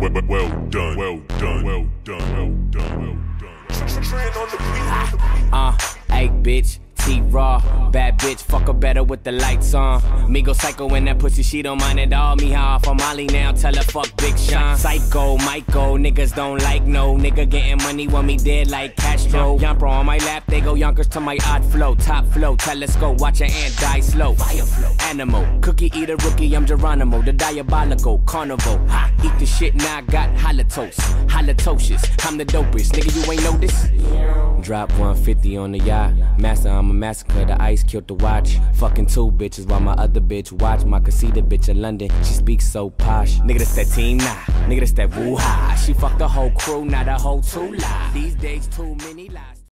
well, well, well done, well done, well done, well done, well done. Uh, hey bitch. T-Raww, bad bitch, fuck her better with the lights on. Me go psycho in that pussy, she don't mind at all. Me high off on Molly now, tell her fuck Big Sean. Psycho, Michael, niggas don't like no nigga getting money when me dead like Castro. Yamper on my lap, they go Yonkers to my odd flow. Top flow, telescope, watch an ant die slow. Fire flow, animal, cookie eater rookie, I'm Geronimo, the diabolical carnival. Ha, eat the shit, now I got halitosis, halitosis. I'm the dopest, nigga, you ain't know this? Drop 150 on the yacht, master, I'm a massacre. The ice killed the watch. Fucking two bitches while my other bitch watch. My casita bitch in London. She speaks so posh. Nigga, that's that team nah. Nigga, that's that woo ha. She fucked the whole crew, not a whole two lie. These days, too many lies.